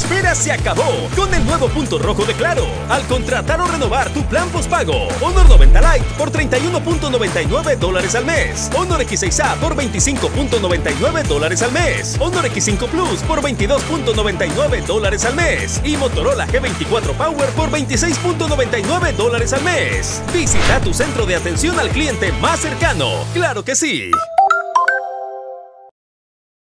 espera se acabó con el nuevo punto rojo de Claro. Al contratar o renovar tu plan postpago, Honor 90 Lite por 31.99 dólares al mes. Honor X6A por 25.99 dólares al mes. Honor X5 Plus por 22.99 dólares al mes. Y Motorola G24 Power por 26.99 dólares al mes. Visita tu centro de atención al cliente más cercano. ¡Claro que sí!